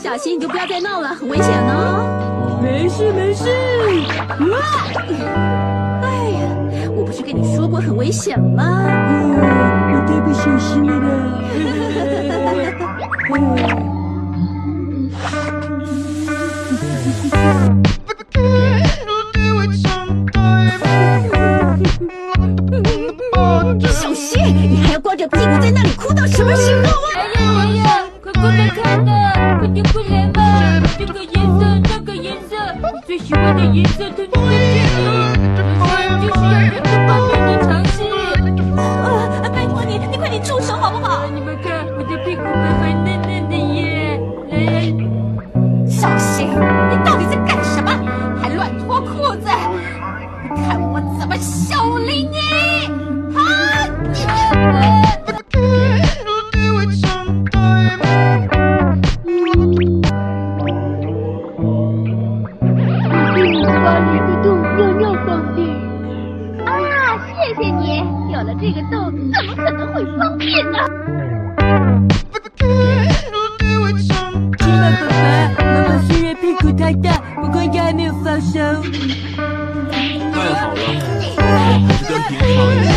小心你就不要再闹了，很危险哦。没事没事。哎呀，我不是跟你说过很危险吗？我太不小心了啦。小谢，你还要光着屁股在那里哭到什么时候啊？过来看呐！快点过来嘛！这个颜色，那个颜色，我最喜欢的颜色统统在这里。人生就是要人各方谢谢你！有了这个洞，怎么可能会方便呢？芝麻爸爸，妈妈虽然屁股太大，不过应该还没有发烧。太好了，还是跟平常一样。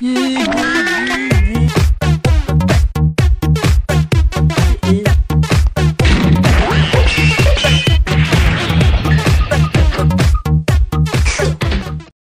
还